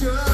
should.